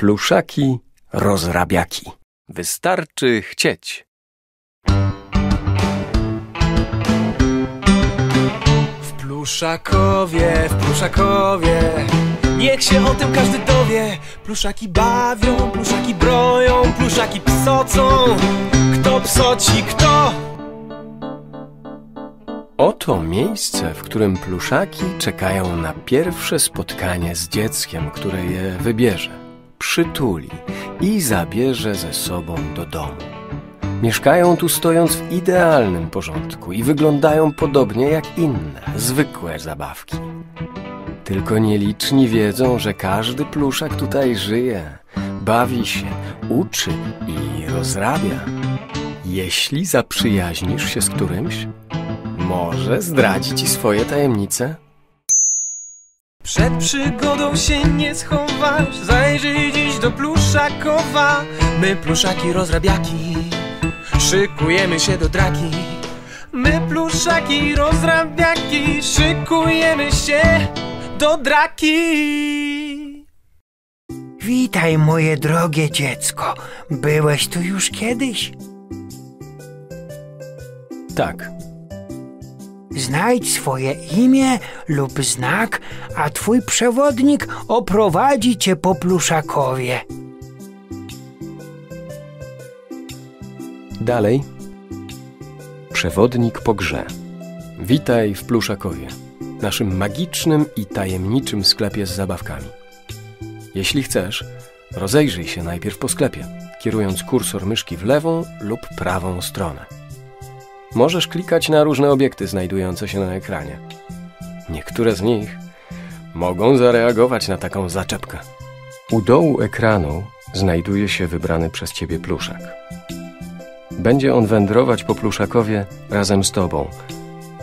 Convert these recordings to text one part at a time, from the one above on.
Pluszaki rozrabiaki. Wystarczy chcieć. W Pluszakowie, w Pluszakowie Niech się o tym każdy dowie Pluszaki bawią, pluszaki broją Pluszaki psocą Kto psoci, kto? Oto miejsce, w którym pluszaki czekają na pierwsze spotkanie z dzieckiem, które je wybierze, przytuli i zabierze ze sobą do domu. Mieszkają tu stojąc w idealnym porządku i wyglądają podobnie jak inne, zwykłe zabawki. Tylko nieliczni wiedzą, że każdy pluszak tutaj żyje, bawi się, uczy i rozrabia. Jeśli zaprzyjaźnisz się z którymś, może zdradzi ci swoje tajemnice? Przed przygodą się nie schowasz Zajrzyj dziś do Pluszakowa My pluszaki rozrabiaki Szykujemy się do draki My pluszaki rozrabiaki Szykujemy się do draki Witaj, moje drogie dziecko. Byłeś tu już kiedyś? Tak, Znajdź swoje imię lub znak, a twój przewodnik oprowadzi cię po Pluszakowie. Dalej. Przewodnik po grze. Witaj w Pluszakowie, naszym magicznym i tajemniczym sklepie z zabawkami. Jeśli chcesz, rozejrzyj się najpierw po sklepie, kierując kursor myszki w lewą lub prawą stronę. Możesz klikać na różne obiekty znajdujące się na ekranie. Niektóre z nich mogą zareagować na taką zaczepkę. U dołu ekranu znajduje się wybrany przez ciebie pluszak. Będzie on wędrować po pluszakowie razem z tobą,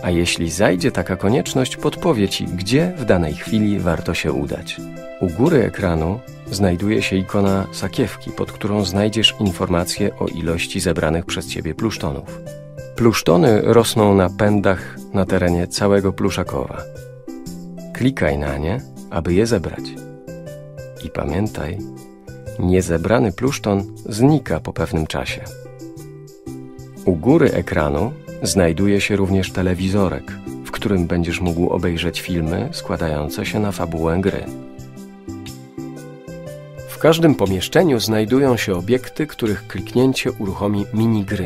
a jeśli zajdzie taka konieczność, podpowie ci, gdzie w danej chwili warto się udać. U góry ekranu znajduje się ikona sakiewki, pod którą znajdziesz informacje o ilości zebranych przez ciebie plusztonów. Plusztony rosną na pędach na terenie całego Pluszakowa. Klikaj na nie, aby je zebrać. I pamiętaj, niezebrany pluszton znika po pewnym czasie. U góry ekranu znajduje się również telewizorek, w którym będziesz mógł obejrzeć filmy składające się na fabułę gry. W każdym pomieszczeniu znajdują się obiekty, których kliknięcie uruchomi minigry,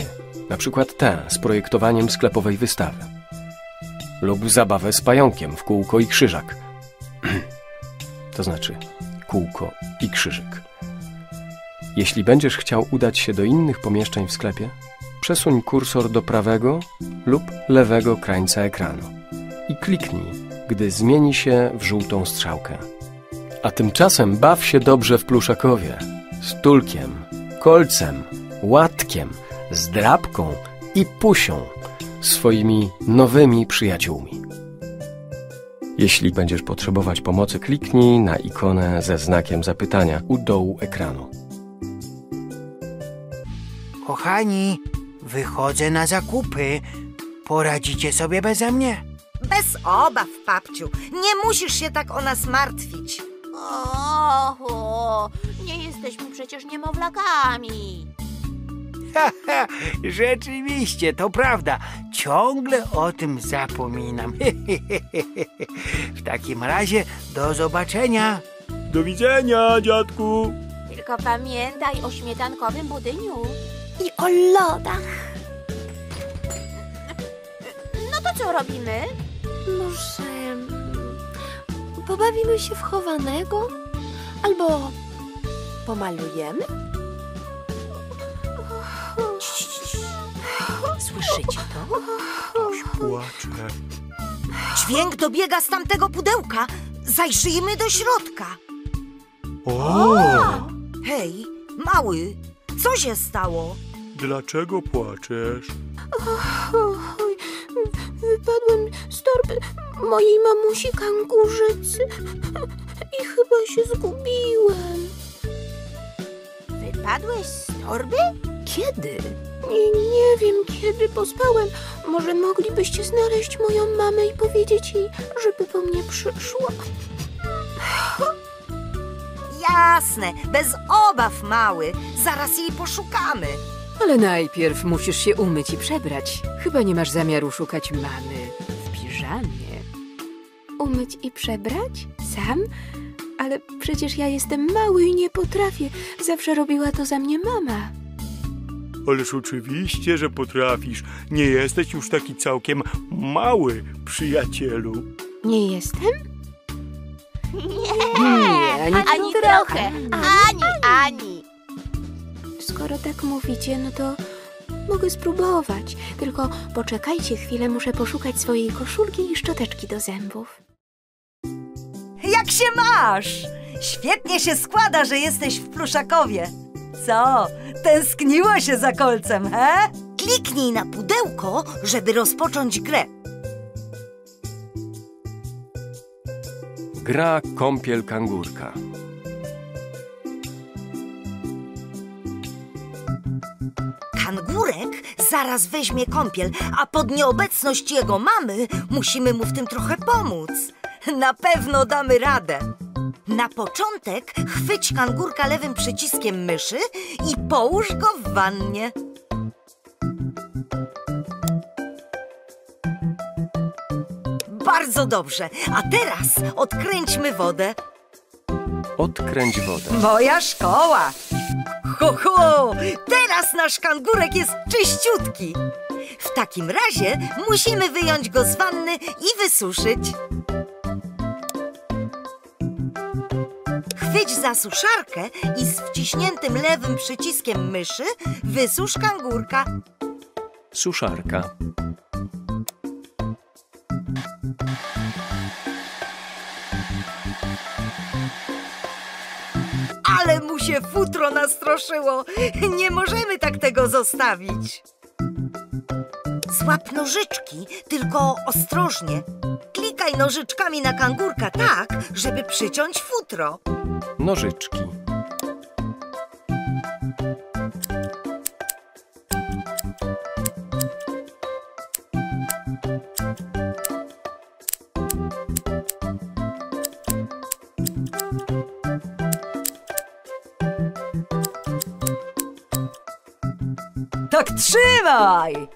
na przykład tę z projektowaniem sklepowej wystawy. Lub zabawę z pająkiem w kółko i krzyżak. to znaczy kółko i krzyżyk. Jeśli będziesz chciał udać się do innych pomieszczeń w sklepie, przesuń kursor do prawego lub lewego krańca ekranu i kliknij, gdy zmieni się w żółtą strzałkę. A tymczasem baw się dobrze w Pluszakowie. Z tulkiem, kolcem, łatkiem, zdrabką i pusią, swoimi nowymi przyjaciółmi. Jeśli będziesz potrzebować pomocy, kliknij na ikonę ze znakiem zapytania u dołu ekranu. Kochani, wychodzę na zakupy. Poradzicie sobie beze mnie? Bez obaw, papciu. Nie musisz się tak o nas martwić. O, o, nie jesteśmy przecież niemowlakami. Rzeczywiście, to prawda. Ciągle o tym zapominam. w takim razie do zobaczenia. Do widzenia, dziadku Tylko pamiętaj o śmietankowym budyniu. I o lodach. No to co robimy? Może mm, pobawimy się w chowanego? Albo pomalujemy? Słyszycie to? Płacze Dźwięk dobiega z tamtego pudełka. Zajrzyjmy do środka. O, Hej, mały, co się stało? dlaczego płaczesz? Oj, wypadłem z torby mojej mamusi kangurzycy i chyba się zgubiłem. Wypadłeś z torby? Kiedy? Nie, nie wiem kiedy pospałem. Może moglibyście znaleźć moją mamę i powiedzieć jej, żeby po mnie przyszła. Jasne, bez obaw, mały. Zaraz jej poszukamy. Ale najpierw musisz się umyć i przebrać. Chyba nie masz zamiaru szukać mamy w piżamie. Umyć i przebrać? Sam? Ale przecież ja jestem mały i nie potrafię. Zawsze robiła to za mnie mama. Ależ oczywiście, że potrafisz. Nie jesteś już taki całkiem mały, przyjacielu. Nie jestem? Nie, ani, Ani trochę. Ani, ani. Skoro tak mówicie, no to mogę spróbować. Tylko poczekajcie chwilę, muszę poszukać swojej koszulki i szczoteczki do zębów. Jak się masz? Świetnie się składa, że jesteś w Pluszakowie. Co? Tęskniło się za kolcem, he? Kliknij na pudełko, żeby rozpocząć grę. Gra kąpiel kangurka. Kangurek zaraz weźmie kąpiel, a pod nieobecność jego mamy musimy mu w tym trochę pomóc. Na pewno damy radę. Na początek chwyć kangurka lewym przyciskiem myszy i połóż go w wannie. Bardzo dobrze. A teraz odkręćmy wodę. Odkręć wodę. Moja szkoła. Ho, ho! Teraz nasz kangurek jest czyściutki. W takim razie musimy wyjąć go z wanny i wysuszyć. Chwyć za suszarkę i z wciśniętym lewym przyciskiem myszy wysusz kangurka. Suszarka. Ale mu się futro nastroszyło. Nie możemy tak tego zostawić. Złap nożyczki, tylko ostrożnie. Klikaj nożyczkami na kangurka tak, żeby przyciąć futro. Nożyczki. Tak trzymaj!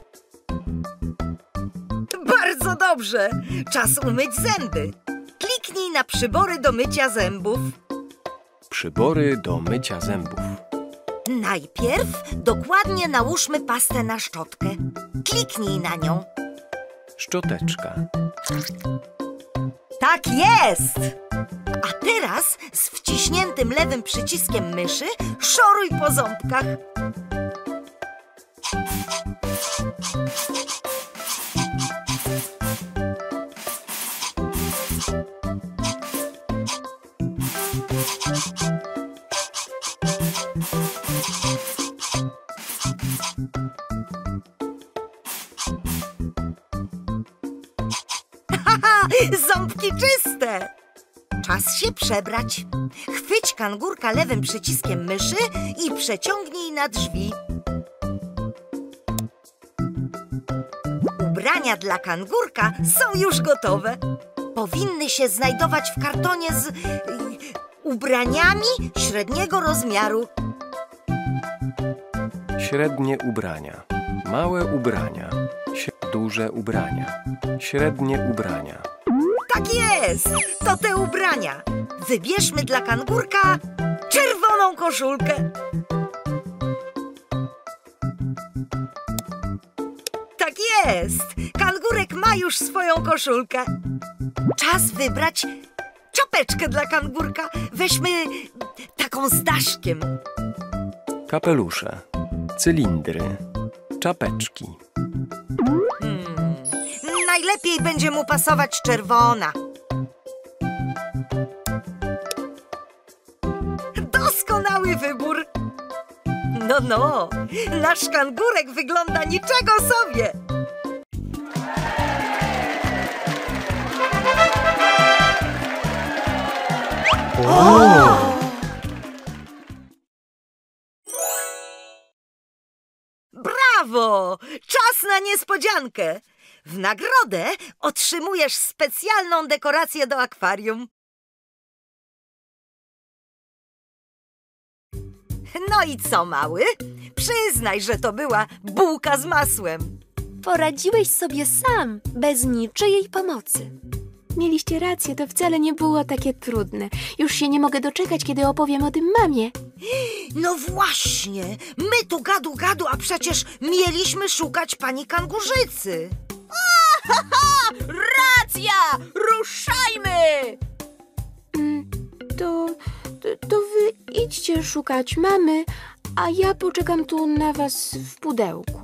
Bardzo dobrze. Czas umyć zęby. Kliknij na przybory do mycia zębów. Przybory do mycia zębów. Najpierw dokładnie nałóżmy pastę na szczotkę. Kliknij na nią. Szczoteczka. Tak jest! A teraz z wciśniętym lewym przyciskiem myszy szoruj po ząbkach. Się przebrać. Chwyć kangurka lewym przyciskiem myszy i przeciągnij na drzwi. Ubrania dla kangurka są już gotowe. Powinny się znajdować w kartonie z y, ubraniami średniego rozmiaru. Średnie ubrania. Małe ubrania. Duże ubrania. Średnie ubrania. Tak jest! To te ubrania. Wybierzmy dla kangurka czerwoną koszulkę. Tak jest! Kangurek ma już swoją koszulkę. Czas wybrać czapeczkę dla kangurka. Weźmy taką z daszkiem. Kapelusze. Cylindry. Czapeczki. Hmm. Najlepiej będzie mu pasować czerwona. Doskonały wybór. No, no, nasz kangurek wygląda niczego sobie. Brawo! Czas na niespodziankę. W nagrodę otrzymujesz specjalną dekorację do akwarium. No i co, mały? Przyznaj, że to była bułka z masłem. Poradziłeś sobie sam, bez niczyjej pomocy. Mieliście rację, to wcale nie było takie trudne. Już się nie mogę doczekać, kiedy opowiem o tym mamie. No właśnie, my tu gadu gadu, a przecież mieliśmy szukać pani kangurzycy. Racja! Ruszajmy! Mm, To, to, to wy idźcie szukać mamy, a ja poczekam tu na was w pudełku.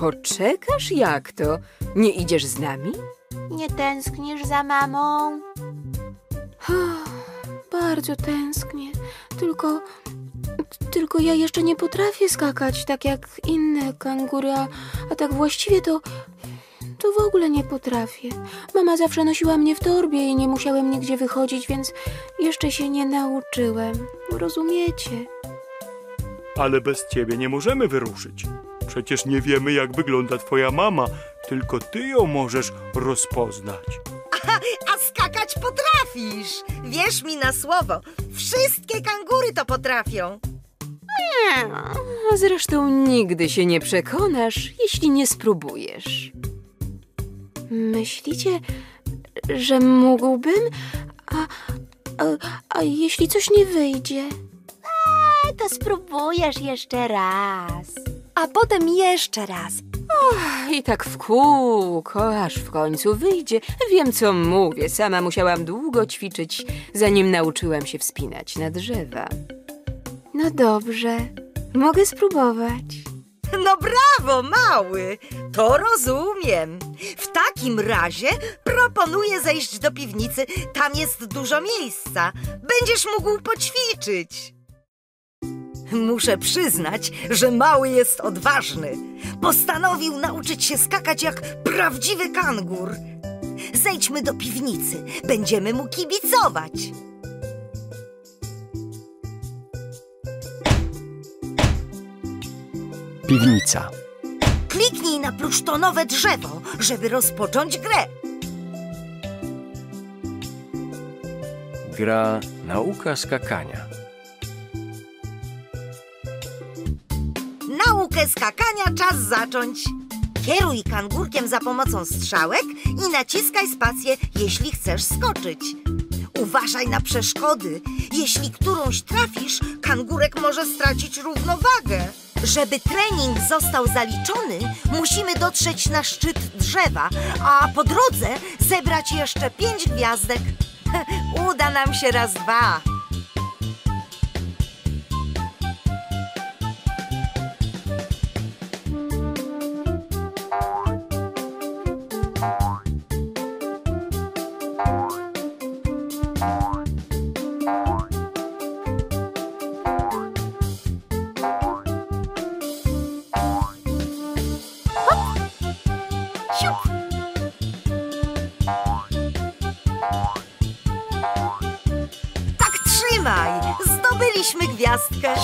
Poczekasz? Jak to? Nie idziesz z nami? Nie tęsknisz za mamą? Bardzo tęsknię, tylko. Tylko ja jeszcze nie potrafię skakać tak jak inne kangury, a, a tak właściwie to. To w ogóle nie potrafię. Mama zawsze nosiła mnie w torbie i nie musiałem nigdzie wychodzić, więc jeszcze się nie nauczyłem. Rozumiecie? Ale bez ciebie nie możemy wyruszyć. Przecież nie wiemy, jak wygląda twoja mama, tylko ty ją możesz rozpoznać. A skakać potrafisz. Wierz mi na słowo, wszystkie kangury to potrafią. A zresztą nigdy się nie przekonasz, jeśli nie spróbujesz. Myślicie, że mógłbym? A, a, a jeśli coś nie wyjdzie? To spróbujesz jeszcze raz. A potem jeszcze raz. I tak w kółko, aż w końcu wyjdzie. Wiem, co mówię. Sama musiałam długo ćwiczyć, zanim nauczyłam się wspinać na drzewa. No dobrze, mogę spróbować. No brawo, mały! To rozumiem. W takim razie proponuję zejść do piwnicy. Tam jest dużo miejsca. Będziesz mógł poćwiczyć. Muszę przyznać, że mały jest odważny. Postanowił nauczyć się skakać jak prawdziwy kangur. Zejdźmy do piwnicy. Będziemy mu kibicować. Piwnica. Kliknij na plusztonowe drzewo, żeby rozpocząć grę. Gra nauka skakania. Naukę skakania czas zacząć. Kieruj kangurkiem za pomocą strzałek i naciskaj spację, jeśli chcesz skoczyć. Uważaj na przeszkody. Jeśli którąś trafisz, kangurek może stracić równowagę. Żeby trening został zaliczony, musimy dotrzeć na szczyt drzewa, a po drodze zebrać jeszcze pięć gwiazdek. Uda nam się raz dwa. Zdobyliśmy gwiazdkę.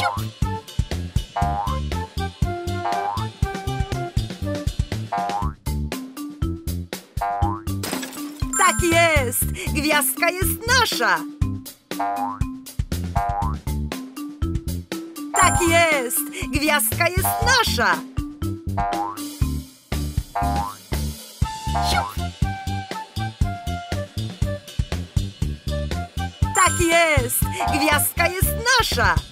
Tak jest! Gwiazdka jest nasza! Tak jest! Gwiazdka jest nasza! Siup! Tak jest! Gwiazdka jest nasza!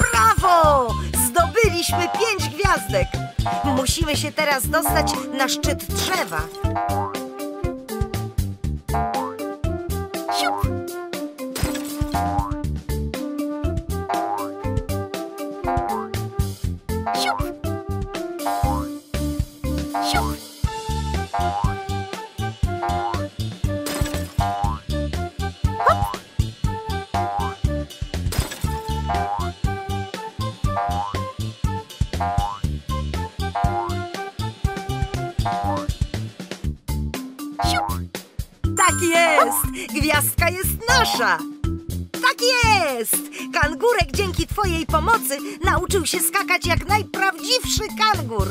Brawo! Zdobyliśmy pięć gwiazdek! Musimy się teraz dostać na szczyt drzewa. Jest! Gwiazdka jest nasza! Tak jest! Kangurek dzięki twojej pomocy nauczył się skakać jak najprawdziwszy kangur.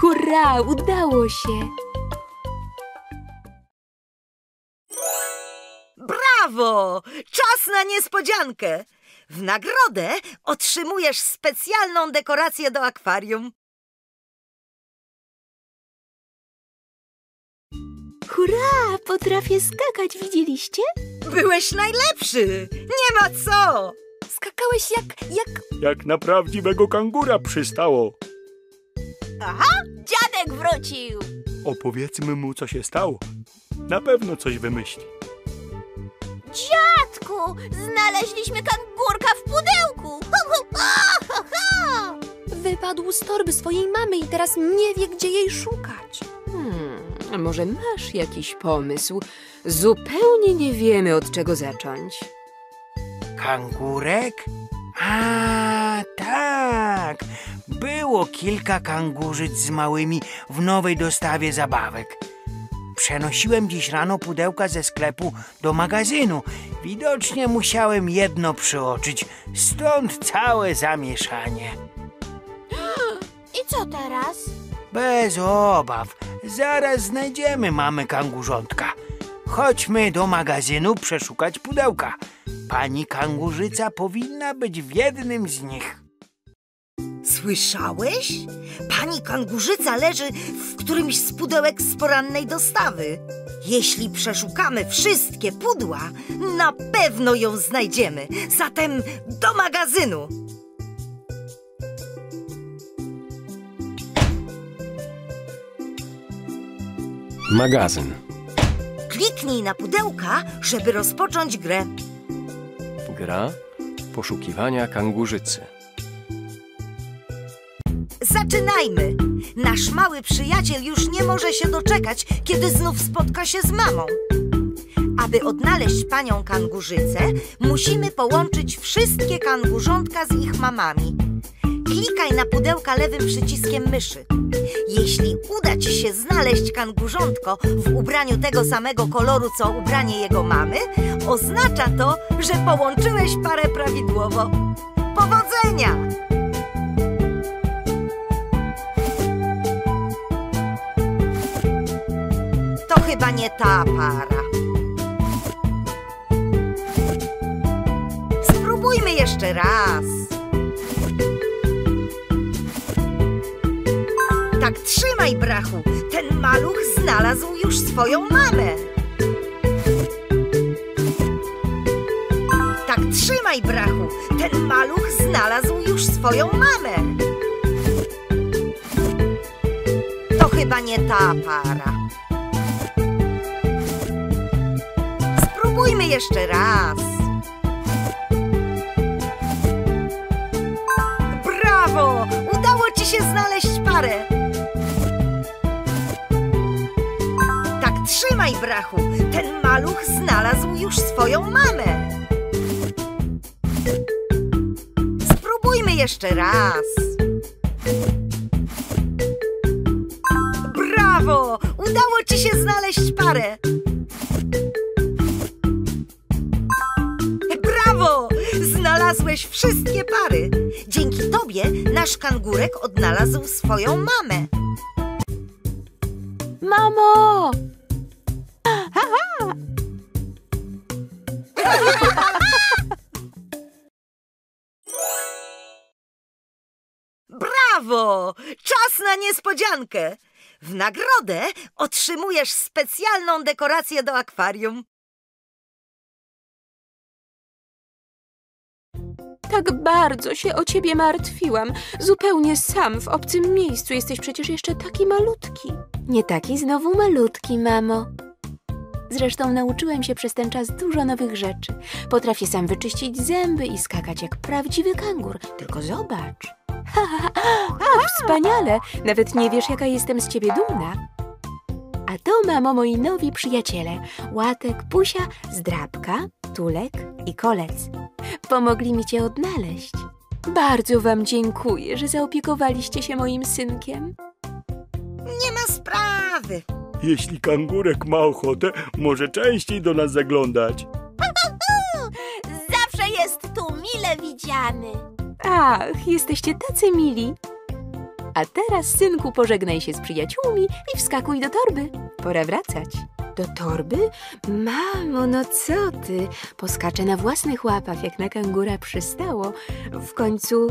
Hurra, udało się! Brawo! Czas na niespodziankę! W nagrodę otrzymujesz specjalną dekorację do akwarium. Hurra! Potrafię skakać, widzieliście? Byłeś najlepszy! Nie ma co! Skakałeś jak, jak Jak na prawdziwego kangura przystało. dziadek wrócił. Opowiedzmy mu, co się stało. Na pewno coś wymyśli. Dziadku, znaleźliśmy kangurka w pudełku. Wypadł z torby swojej mamy i teraz nie wie, gdzie jej szukać. A może masz jakiś pomysł? Zupełnie nie wiemy, od czego zacząć. Kangurek? A, tak. Było kilka kangurzyc z małymi w nowej dostawie zabawek. Przenosiłem dziś rano pudełka ze sklepu do magazynu. Widocznie musiałem jedno przeoczyć, stąd całe zamieszanie. I co teraz? Bez obaw, zaraz znajdziemy mamy kangurzątka. Chodźmy do magazynu przeszukać pudełka. Pani kangurzyca powinna być w jednym z nich. Słyszałeś? Pani kangurzyca leży w którymś z pudełek z porannej dostawy. Jeśli przeszukamy wszystkie pudła, na pewno ją znajdziemy. Zatem do magazynu. Magazyn. Kliknij na pudełka, żeby rozpocząć grę. Gra poszukiwania kangurzycy. Zaczynajmy! Nasz mały przyjaciel już nie może się doczekać, kiedy znów spotka się z mamą. Aby odnaleźć panią kangurzycę, musimy połączyć wszystkie kangurzątka z ich mamami. Klikaj na pudełka lewym przyciskiem myszy. Jeśli uda ci się znaleźć kangurzątko w ubraniu tego samego koloru co ubranie jego mamy, oznacza to, że połączyłeś parę prawidłowo. Powodzenia! To chyba nie ta para. Spróbujmy jeszcze raz. Tak trzymaj, brachu. Ten maluch znalazł już swoją mamę. Tak trzymaj, brachu. Ten maluch znalazł już swoją mamę. To chyba nie ta para. Spróbujmy jeszcze raz. Brawo! Udało ci się znaleźć parę. Trzymaj, brachu. Ten maluch znalazł już swoją mamę. Spróbujmy jeszcze raz. Brawo! Udało ci się znaleźć parę. Brawo! Znalazłeś wszystkie pary. Dzięki tobie nasz kangurek odnalazł swoją mamę. Mamo! Czas na niespodziankę. W nagrodę otrzymujesz specjalną dekorację do akwarium. Tak bardzo się o ciebie martwiłam. Zupełnie sam w obcym miejscu. Jesteś przecież jeszcze taki malutki. Nie taki znowu malutki, mamo. Zresztą nauczyłem się przez ten czas dużo nowych rzeczy. Potrafię sam wyczyścić zęby i skakać jak prawdziwy kangur. Tylko zobacz. Wspaniale! Nawet nie wiesz, jaka jestem z ciebie dumna. A to, mamo, moi nowi przyjaciele. Łatek, Pusia, Zdrabka, Tulek i Kolec. Pomogli mi cię odnaleźć. Bardzo wam dziękuję, że zaopiekowaliście się moim synkiem. Nie ma sprawy. Jeśli kangurek ma ochotę, może częściej do nas zaglądać. Zawsze jest tu mile widziany. Ach, jesteście tacy mili. A teraz, synku, pożegnaj się z przyjaciółmi i wskakuj do torby. Pora wracać. Do torby? Mamo, no co ty? Poskaczę na własnych łapach, jak na kangura przystało. W końcu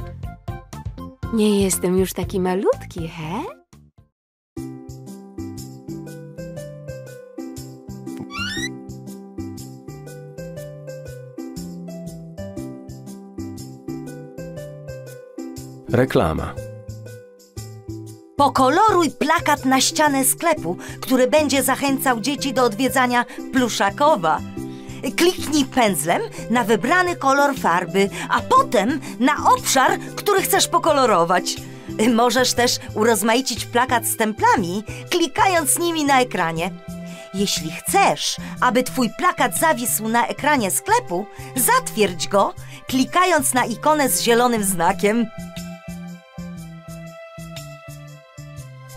nie jestem już taki malutki, he? Reklama. Pokoloruj plakat na ścianę sklepu, który będzie zachęcał dzieci do odwiedzania Pluszakowa. Kliknij pędzlem na wybrany kolor farby, a potem na obszar, który chcesz pokolorować. Możesz też urozmaicić plakat stemplami, klikając nimi na ekranie. Jeśli chcesz, aby twój plakat zawisł na ekranie sklepu, zatwierdź go, klikając na ikonę z zielonym znakiem.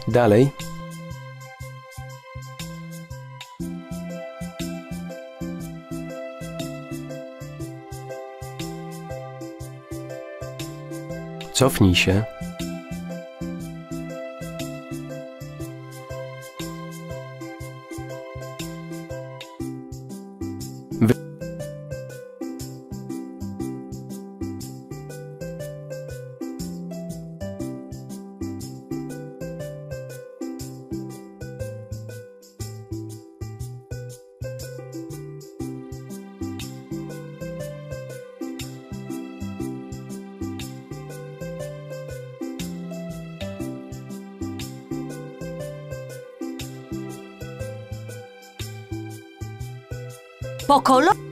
Dalej. Cofnij się. kolor.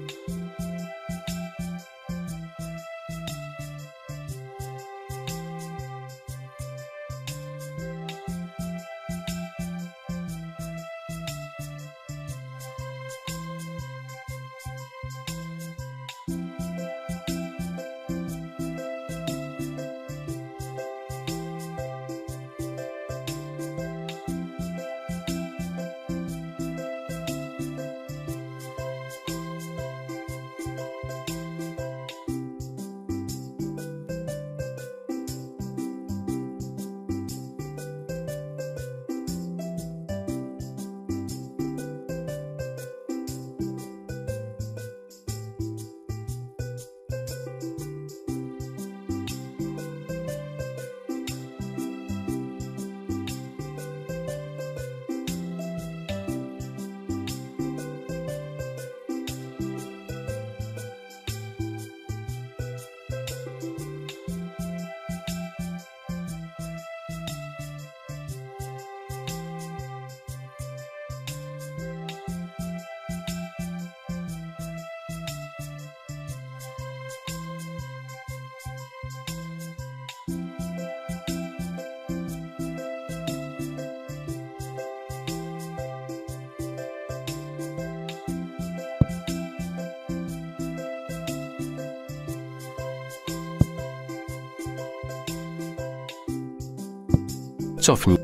Cofnij.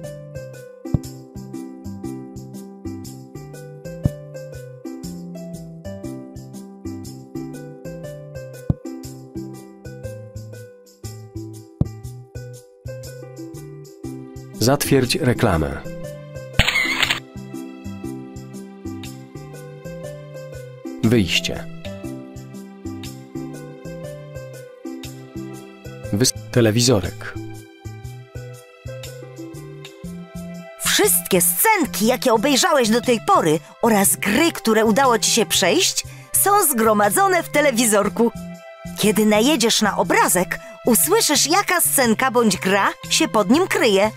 Zatwierdź reklamę. Wyjście. Wys telewizorek. Wszystkie scenki, jakie obejrzałeś do tej pory oraz gry, które udało ci się przejść, są zgromadzone w telewizorku. Kiedy najedziesz na obrazek, usłyszysz, jaka scenka bądź gra się pod nim kryje.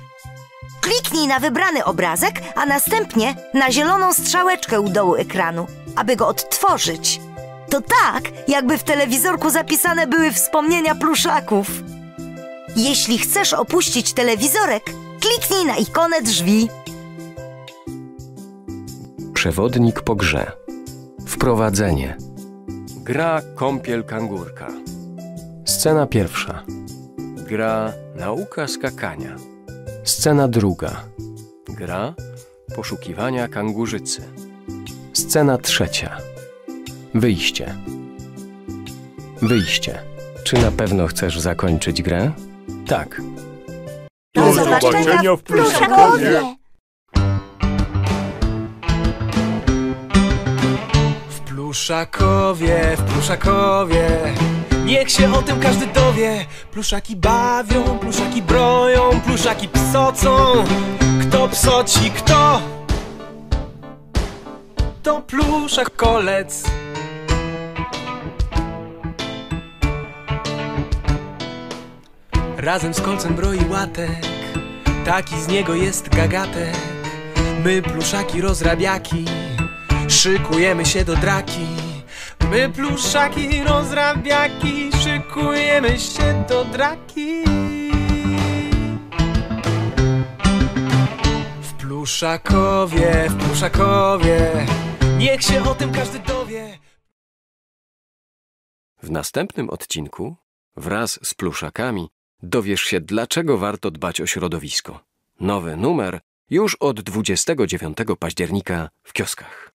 Kliknij na wybrany obrazek, a następnie na zieloną strzałeczkę u dołu ekranu, aby go odtworzyć. To tak, jakby w telewizorku zapisane były wspomnienia pluszaków. Jeśli chcesz opuścić telewizorek, kliknij na ikonę drzwi. Przewodnik po grze. Wprowadzenie. Gra kąpiel kangurka. Scena pierwsza. Gra nauka skakania. Scena druga. Gra poszukiwania kangurzycy. Scena trzecia. Wyjście. Wyjście. Czy na pewno chcesz zakończyć grę? Tak. Do zobaczenia w Pluszakowie! Pluszakowie, w Pluszakowie. Niech się o tym każdy dowie. Pluszaki bawią, pluszaki broją Pluszaki psocą. Kto psoci, kto? To pluszak kolec. Razem z kolcem broi łatek. Taki z niego jest gagatek. My pluszaki rozrabiaki Szykujemy się do draki My pluszaki rozrabiaki Szykujemy się do draki W pluszakowie, w pluszakowie Niech się o tym każdy dowie W następnym odcinku wraz z pluszakami dowiesz się, dlaczego warto dbać o środowisko. Nowy numer już od 29 października w kioskach.